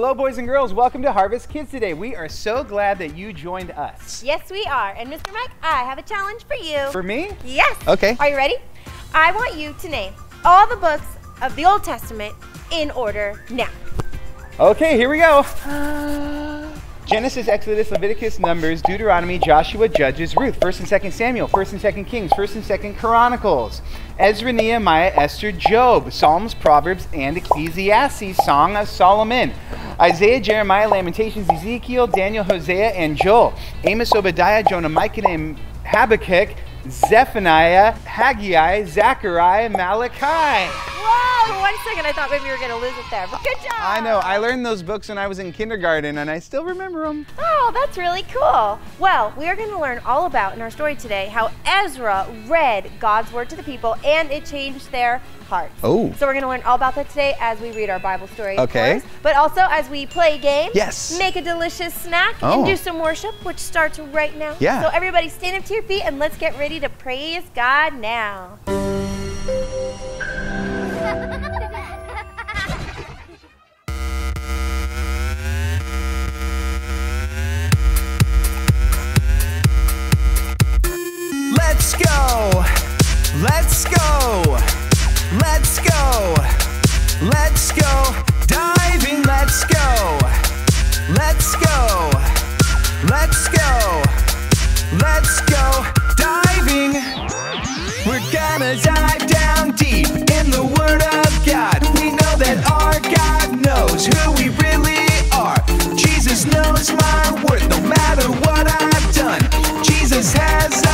Hello, boys and girls. Welcome to Harvest Kids today. We are so glad that you joined us. Yes, we are. And Mr. Mike, I have a challenge for you. For me? Yes. Okay. Are you ready? I want you to name all the books of the Old Testament in order now. Okay, here we go. Uh, Genesis, Exodus, Leviticus, Numbers, Deuteronomy, Joshua, Judges, Ruth, 1st and 2nd Samuel, 1st and 2nd Kings, 1st and 2nd Chronicles, Ezra, Nehemiah, Esther, Job, Psalms, Proverbs, and Ecclesiastes, Song of Solomon, Isaiah, Jeremiah, Lamentations, Ezekiel, Daniel, Hosea, and Joel, Amos, Obadiah, Jonah, Micah, and Habakkuk, Zephaniah, Haggai, Zechariah, Malachi. Whoa, for one second I thought maybe you were going to lose it there, but good job. I know, I learned those books when I was in kindergarten and I still remember them. Oh, that's really cool. Well, we are going to learn all about in our story today how Ezra read God's word to the people and it changed their hearts. Oh. So we're going to learn all about that today as we read our Bible story. of Okay. course, But also as we play games. Yes. Make a delicious snack Oh. and do oh. some worship, which starts right now. Yeah. So everybody stand up to your feet and let's get ready to praise God now. Who we really are. Jesus knows my worth no matter what I've done. Jesus has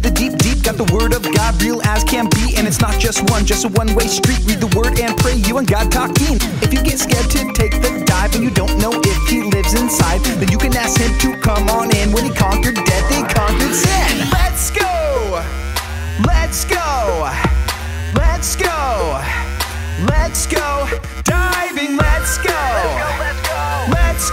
to the deep, deep. Got the word of God real as can be. And it's not just one, just a one way street. Read the word and pray. You and God talking. If you get scared to take the dive and you don't know if he lives inside, then you can ask him to come on in. When he conquered death, he conquered sin. Let's go. Let's go. Let's go. Let's go. Diving. Let's go. Let's go. Let's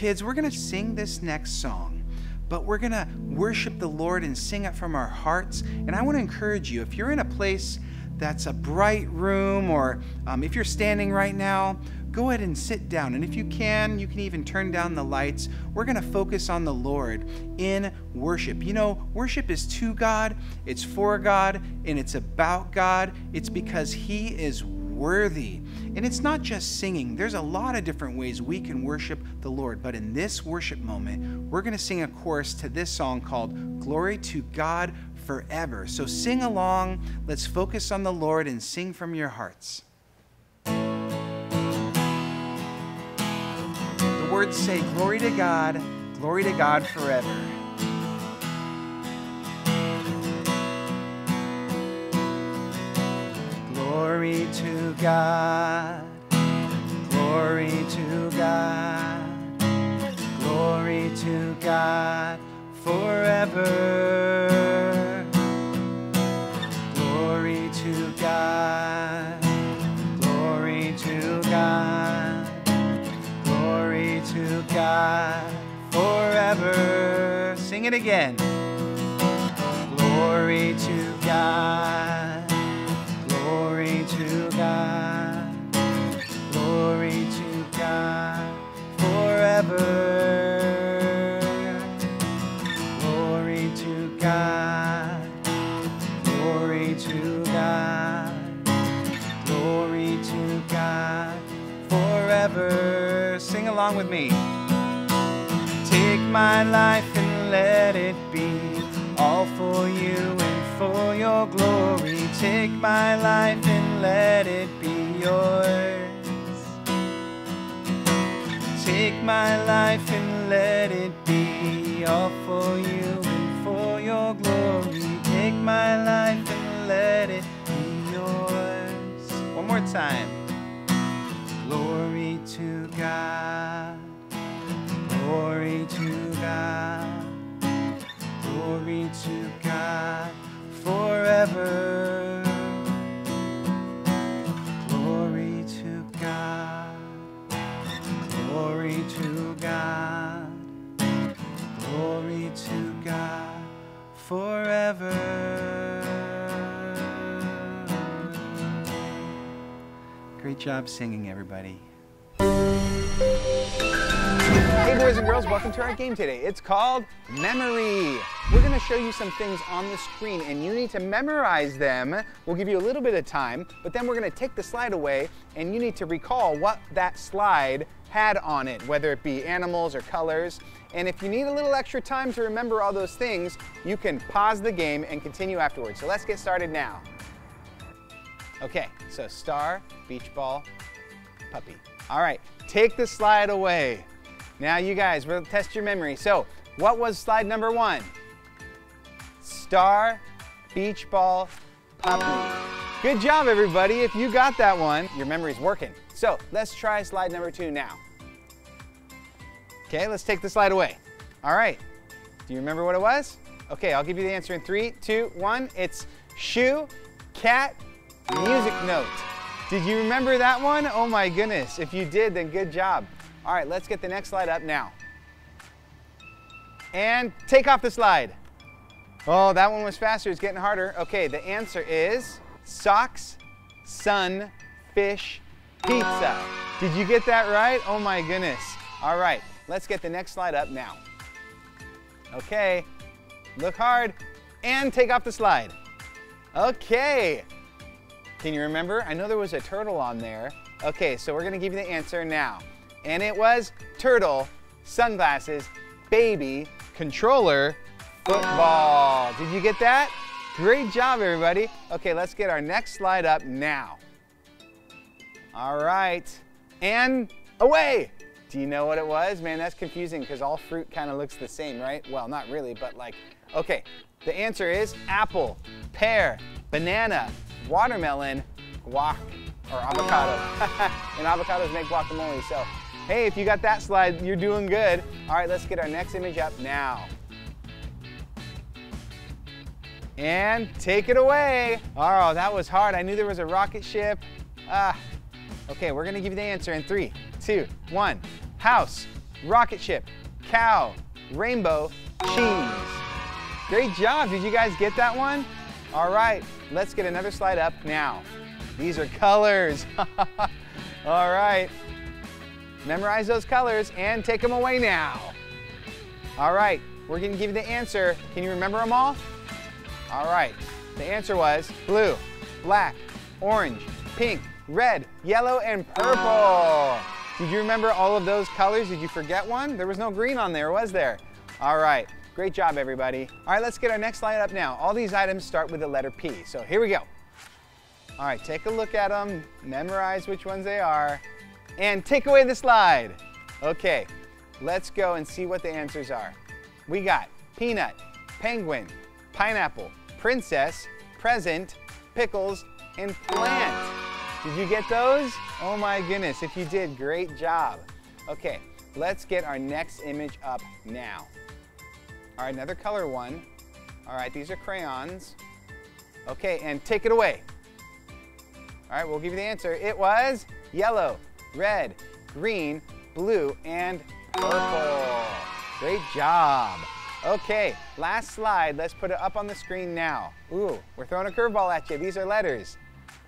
kids, we're going to sing this next song, but we're going to worship the Lord and sing it from our hearts. And I want to encourage you if you're in a place that's a bright room or um, if you're standing right now, go ahead and sit down. And if you can, you can even turn down the lights. We're going to focus on the Lord in worship. You know, worship is to God, it's for God, and it's about God. It's because He is worthy. And it's not just singing, there's a lot of different ways we can worship the Lord. But in this worship moment, we're going to sing a chorus to this song called Glory to God Forever. So sing along. Let's focus on the Lord and sing from your hearts. The words say, Glory to God, glory to God forever. Glory to God, glory to God, glory to God forever. Glory to God, glory to God, glory to God forever. Sing it again. Glory to God. Glory to life and let it be all for you and for your glory. Take my life and let it be yours. One more time. Glory to God. Glory to God. Glory to God forever. Job singing, everybody. Hey boys and girls, welcome to our game today. It's called Memory. We're going to show you some things on the screen and you need to memorize them. We'll give you a little bit of time, but then we're going to take the slide away and you need to recall what that slide had on it, whether it be animals or colors. And if you need a little extra time to remember all those things, you can pause the game and continue afterwards. So let's get started now. Okay, so star, beach ball, puppy. All right, take the slide away. Now you guys, we'll test your memory. So what was slide number one? Star, beach ball, puppy. Good job everybody. If you got that one, your memory's working. So let's try slide number two now. Okay, let's take the slide away. All right, do you remember what it was? Okay, I'll give you the answer in three, two, one. It's shoe, cat, music note. Did you remember that one? Oh my goodness. If you did, then good job. All right, let's get the next slide up now. And take off the slide. Oh, that one was faster. It's getting harder. Okay, the answer is socks, sun, fish, pizza. Did you get that right? Oh my goodness. All right, let's get the next slide up now. Okay, look hard and take off the slide. Okay. Can you remember? I know there was a turtle on there. Okay, so we're gonna give you the answer now. And it was turtle, sunglasses, baby, controller, football. Did you get that? Great job, everybody. Okay, let's get our next slide up now. All right, and away. Do you know what it was? Man, that's confusing because all fruit kind of looks the same, right? Well, not really, but like, okay. The answer is apple, pear, banana, watermelon, guac, or avocado. and avocados make guacamole, so hey, if you got that slide, you're doing good. All right, let's get our next image up now. And take it away. Oh, that was hard. I knew there was a rocket ship. Ah, okay, we're gonna give you the answer in three, two, one. House, rocket ship, cow, rainbow, cheese. Great job. Did you guys get that one? All right, let's get another slide up now. These are colors. All right. Memorize those colors and take them away now. All right, we're to give you the answer. Can you remember them all? All right, the answer was blue, black, orange, pink, red, yellow, and purple. Did you remember all of those colors? Did you forget one? There was no green on there, was there? All right, great job, everybody. All right, let's get our next slide up now. All these items start with the letter P, so here we go. All right, take a look at them, memorize which ones they are, and take away the slide. Okay, let's go and see what the answers are. We got peanut, penguin, pineapple, princess, present, pickles, and plant. Did you get those? Oh my goodness, if you did, great job. Okay, let's get our next image up now. All right, another color one. All right, these are crayons. Okay, and take it away. All right, we'll give you the answer. It was yellow, red, green, blue, and purple. Great job. Okay, last slide. Let's put it up on the screen now. Ooh, we're throwing a curveball at you. These are letters.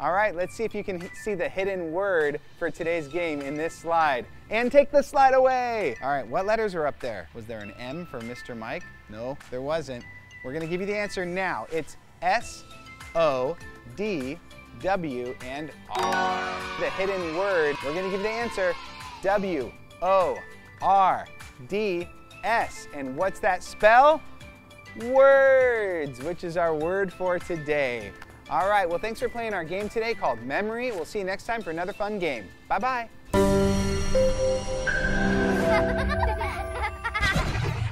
All right, let's see if you can see the hidden word for today's game in this slide. And take the slide away. All right, what letters are up there? Was there an M for Mr. Mike? No, there wasn't. We're gonna give you the answer now. It's S, O, D, W, and R. The hidden word, we're gonna give the answer, W, O, R, D, S. And what's that spell? Words, which is our word for today. All right, well, thanks for playing our game today called Memory. We'll see you next time for another fun game. Bye-bye.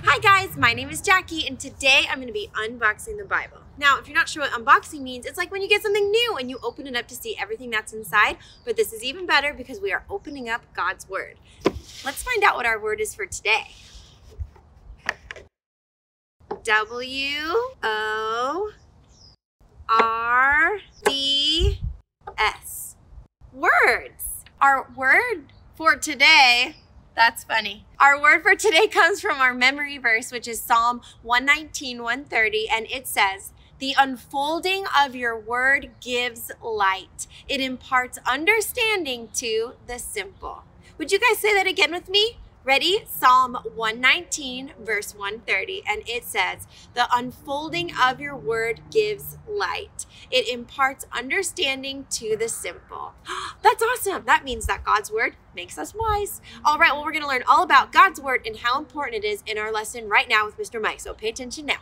Hi guys, my name is Jackie and today I'm going to be unboxing the Bible. Now, if you're not sure what unboxing means, it's like when you get something new and you open it up to see everything that's inside, but this is even better because we are opening up God's Word. Let's find out what our word is for today. W O R D S. Words. Our word for today that's funny. Our word for today comes from our memory verse, which is Psalm 119, 130, and it says, The unfolding of your word gives light. It imparts understanding to the simple. Would you guys say that again with me? Ready? Psalm 119, verse 130, and it says, The unfolding of your word gives light. It imparts understanding to the simple. That's awesome. That means that God's word makes us wise. All right, well, we're going to learn all about God's word and how important it is in our lesson right now with Mr. Mike. So pay attention now.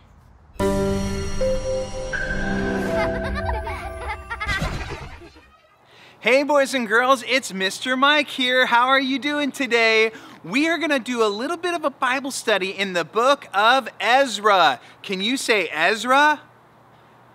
Hey, boys and girls, it's Mr. Mike here. How are you doing today? We are going to do a little bit of a Bible study in the book of Ezra. Can you say Ezra?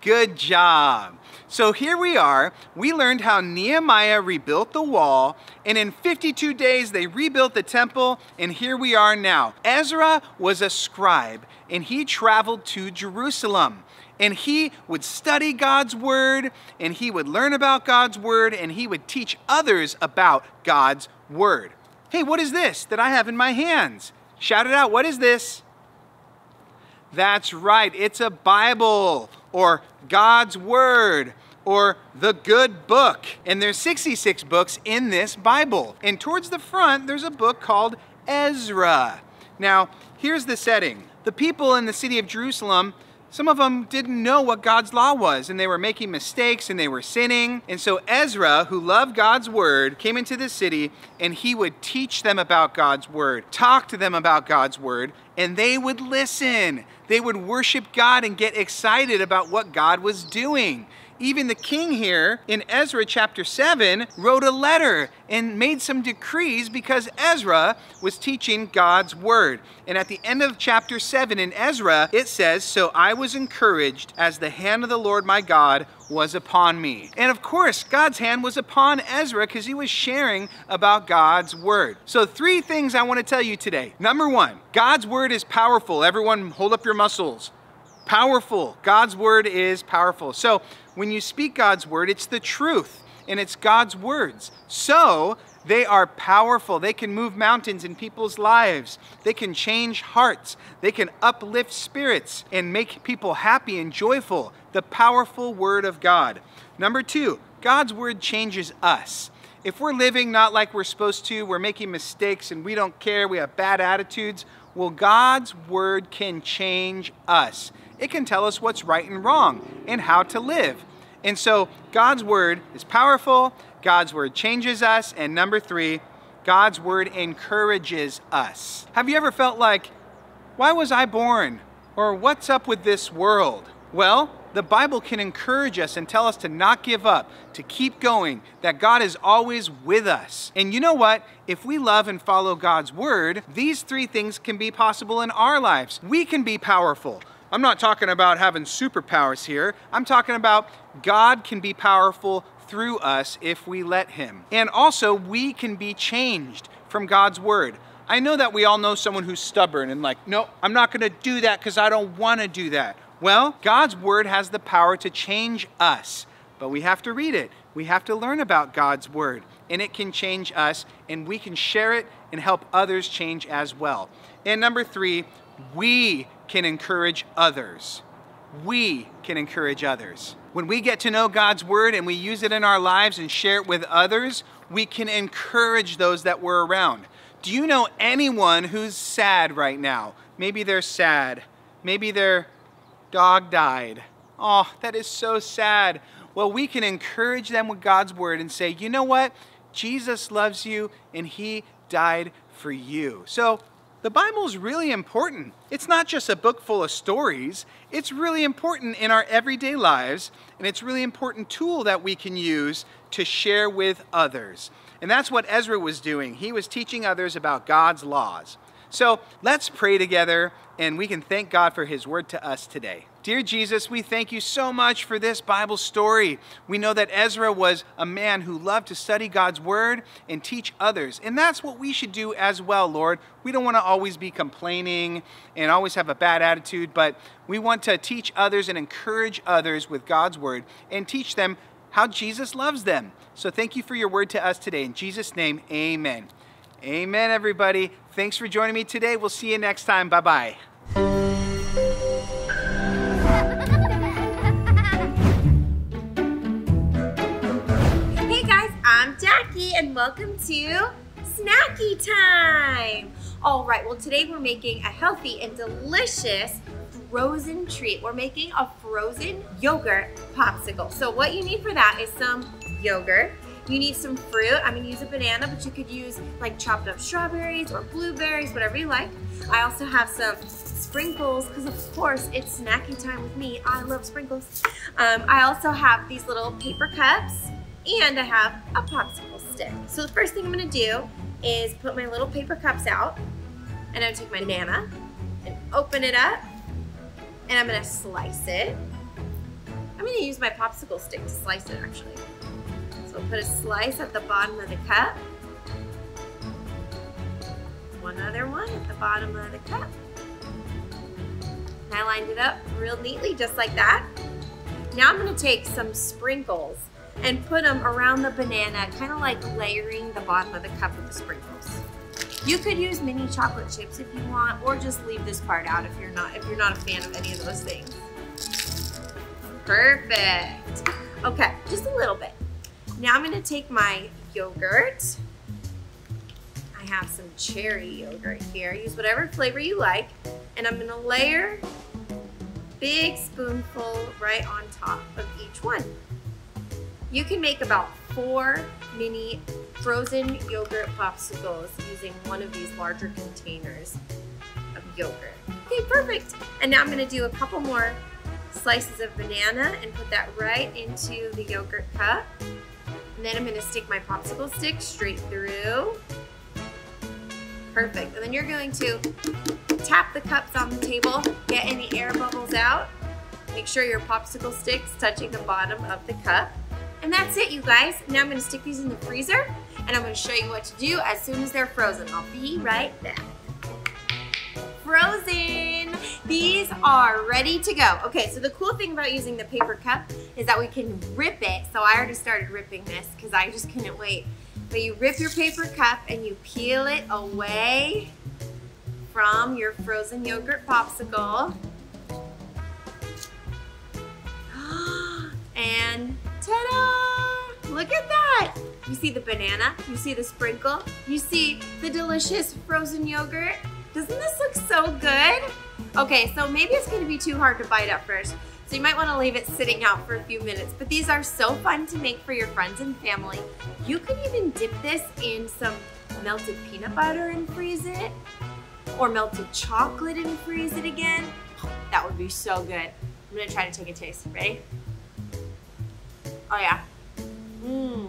Good job. So here we are. We learned how Nehemiah rebuilt the wall, and in 52 days they rebuilt the temple, and here we are now. Ezra was a scribe, and he traveled to Jerusalem. And he would study God's word, and he would learn about God's word, and he would teach others about God's word. Hey, what is this that I have in my hands? Shout it out. What is this? That's right, it's a Bible or God's Word or the good book. And there's 66 books in this Bible. And towards the front, there's a book called Ezra. Now, here's the setting. The people in the city of Jerusalem some of them didn't know what God's law was and they were making mistakes and they were sinning. And so Ezra, who loved God's word, came into the city and he would teach them about God's word, talk to them about God's word, and they would listen. They would worship God and get excited about what God was doing. Even the king here in Ezra chapter 7 wrote a letter and made some decrees because Ezra was teaching God's word. And at the end of chapter 7 in Ezra, it says, So I was encouraged as the hand of the Lord my God was upon me. And of course, God's hand was upon Ezra because he was sharing about God's word. So, three things I want to tell you today. Number one, God's word is powerful. Everyone, hold up your muscles. Powerful. God's word is powerful. So, when you speak God's word, it's the truth and it's God's words. So, They are powerful. They can move mountains in people's lives. They can change hearts. They can uplift spirits and make people happy and joyful. The powerful Word of God. Number two, God's Word changes us. If we're living not like we're supposed to, we're making mistakes and we don't care, we have bad attitudes, well, God's Word can change us. It can tell us what's right and wrong and how to live. And so God's Word is powerful, God's Word changes us, and number three, God's Word encourages us. Have you ever felt like, why was I born? Or what's up with this world? Well, the Bible can encourage us and tell us to not give up, to keep going, that God is always with us. And you know what? If we love and follow God's word, these three things can be possible in our lives. We can be powerful. I'm not talking about having superpowers here. I'm talking about God can be powerful through us if we let Him. And also, we can be changed from God's word. I know that we all know someone who's stubborn and like, no, I'm not gonna do that because I don't wanna do that. Well, God's Word has the power to change us, but we have to read it. We have to learn about God's Word, and it can change us, and we can share it and help others change as well. And number three, we can encourage others. We can encourage others. When we get to know God's Word and we use it in our lives and share it with others, we can encourage those that we're around. Do you know anyone who's sad right now? Maybe they're sad. Maybe they're dog died. Oh, that is so sad. Well, we can encourage them with God's word and say, you know what? Jesus loves you and he died for you. So the Bible is really important. It's not just a book full of stories, it's really important in our everyday lives, and it's a really important tool that we can use to share with others. And that's what Ezra was doing. He was teaching others about God's laws. So let's pray together and we can thank God for His word to us today. Dear Jesus, we thank you so much for this Bible story. We know that Ezra was a man who loved to study God's word and teach others. And that's what we should do as well, Lord. We don't want to always be complaining and always have a bad attitude, but we want to teach others and encourage others with God's word and teach them how Jesus loves them. So thank you for your word to us today. In Jesus' name, amen. Amen, everybody. Thanks for joining me today. We'll see you next time. Bye bye. And welcome to Snacky Time. All right, well today we're making a healthy and delicious frozen treat. We're making a frozen yogurt popsicle. So what you need for that is some yogurt. You need some fruit. I'm gonna use a banana, but you could use like chopped up strawberries or blueberries, whatever you like. I also have some sprinkles, because of course it's snacky time with me. I love sprinkles. Um, I also have these little paper cups and I have a popsicle stick. So the first thing I'm gonna do is put my little paper cups out and I'm gonna take my banana and open it up and I'm gonna slice it. I'm gonna use my popsicle stick to slice it actually. So I'll put a slice at the bottom of the cup. One other one at the bottom of the cup. And I lined it up real neatly just like that. Now I'm gonna take some sprinkles and put them around the banana, kind of like layering the bottom of the cup with the sprinkles. You could use mini chocolate chips if you want, or just leave this part out if you're not if you're not a fan of any of those things. Perfect. Okay, just a little bit. Now I'm gonna take my yogurt. I have some cherry yogurt here. Use whatever flavor you like, and I'm gonna layer big spoonful right on top of each one. You can make about four mini frozen yogurt popsicles using one of these larger containers of yogurt. Okay, perfect. And now I'm gonna do a couple more slices of banana and put that right into the yogurt cup. And then I'm gonna stick my popsicle stick straight through. Perfect. And then you're going to tap the cups on the table, get any air bubbles out. Make sure your popsicle stick's touching the bottom of the cup. And that's it, you guys. Now I'm gonna stick these in the freezer and I'm gonna show you what to do as soon as they're frozen. I'll be right back. Frozen! These are ready to go. Okay, so the cool thing about using the paper cup is that we can rip it. So I already started ripping this because I just couldn't wait But you rip your paper cup and you peel it away from your frozen yogurt popsicle. And ta-da! Look at that! You see the banana, you see the sprinkle, you see the delicious frozen yogurt. Doesn't this look so good? Okay, so maybe it's gonna be too hard to bite up first. So you might wanna leave it sitting out for a few minutes, but these are so fun to make for your friends and family. You could even dip this in some melted peanut butter and freeze it, or melted chocolate and freeze it again. That would be so good. I'm gonna try to take a taste. Ready? Oh yeah. Mmm.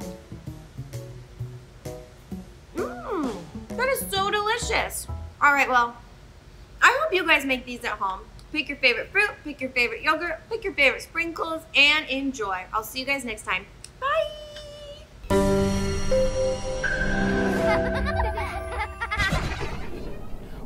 Mmm. That is so delicious. All right, well, I hope you guys make these at home. Pick your favorite fruit, pick your favorite yogurt, pick your favorite sprinkles, and enjoy. I'll see you guys next time. Bye.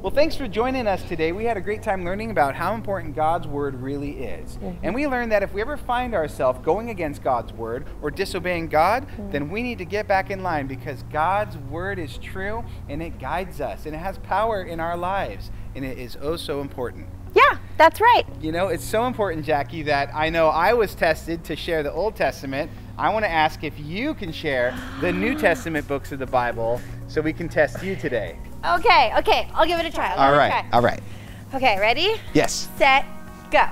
Well, thanks for joining us today. We had a great time learning about how important God's Word really is. Mm-hmm. And we learned that if we ever find ourselves going against God's Word or disobeying God, mm-hmm. then we need to get back in line because God's Word is true and it guides us and it has power in our lives. And it is oh so important. Yeah, that's right. You know, it's so important, Jackie, that I know I was tested to share the Old Testament. I want to ask if you can share the New Testament books of the Bible so we can test you today. Okay, okay, I'll give it a try. I'll All give it a right. try. All right. Okay, ready? Yes. set, go.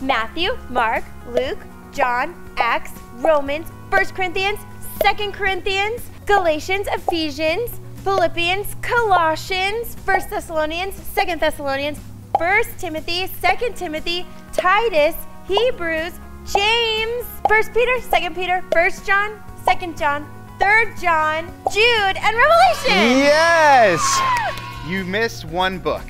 Matthew, Mark, Luke, John, Acts, Romans, 1 Corinthians, 2 Corinthians, Galatians, Ephesians, Philippians, Colossians, 1 Thessalonians, 2 Thessalonians, 1 Timothy, 2 Timothy, Titus, Hebrews, James, 1 Peter, 2 Peter, 1 John, 2 John, 3 John, Jude, and Revelation. Yes! You missed one book.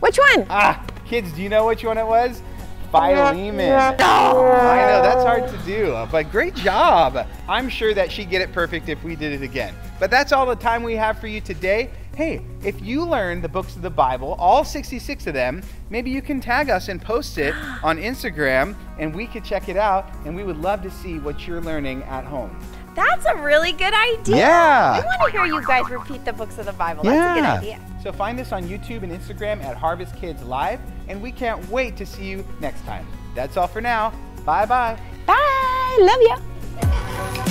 Which one? Ah, kids, do you know which one it was? Philemon. I know, that's hard to do, but great job. I'm sure that she'd get it perfect if we did it again. But that's all the time we have for you today. Hey, if you learn the books of the Bible, all 66 of them, maybe you can tag us and post it on Instagram and we could check it out and we would love to see what you're learning at home. That's a really good idea. Yeah. I want to hear you guys repeat the books of the Bible. That's a good idea. So find us on YouTube and Instagram at Harvest Kids Live, and we can't wait to see you next time. That's all for now. Bye bye. Bye. Love ya.